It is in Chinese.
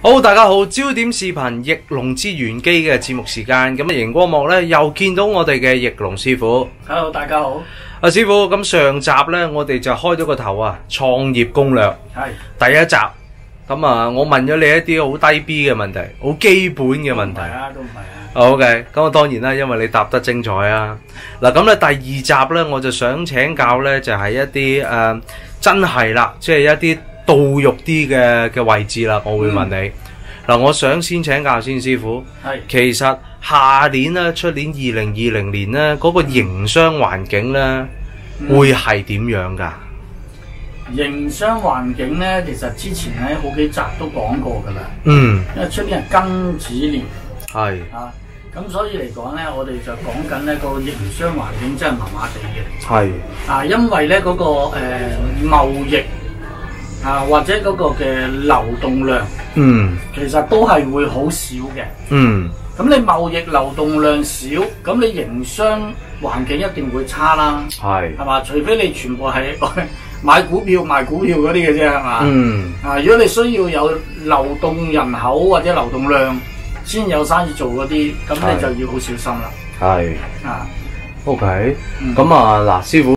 好，大家好，焦點視頻翼龍之玄機嘅節目時間，咁啊熒光幕咧又見到我哋嘅翼龍師傅。Hello，大家好，阿師傅，咁上集咧我哋就開咗個頭啊，創業攻略係第一集。咁啊，我問咗你一啲好低 B 嘅問題，好基本嘅問題。係啊，都唔係啊，OK，咁啊當然啦，因為你答得精彩啊。嗱，咁咧第二集咧，我就想請教咧，就係、一啲誒、呃真係啦，即係一啲道肉啲嘅嘅位置啦，我會問你。嗱、我想先請教先師傅，係。其實下年咧，出年二零二零年咧，嗰、個營商環境咧，嗯。會係點樣㗎？營商環境咧，其實之前喺好幾集都講過㗎啦，嗯，因為出年係庚子年。係。啊，咁所以嚟講咧，我哋就講緊呢個營商環境真係麻麻地嘅。係。啊，因為咧嗰、個誒、貿易啊，或者嗰個嘅流動量，嗯其實都係會好少嘅。嗯咁你貿易流動量少，咁你營商環境一定會差啦，係係嘛？除非你全部係 買股票賣股票嗰啲嘅啫，係嘛？嗯啊，如果你需要有流動人口或者流動量先有生意做嗰啲，咁你就要好小心啦。係啊，OK。嗯咁啊嗱，師傅。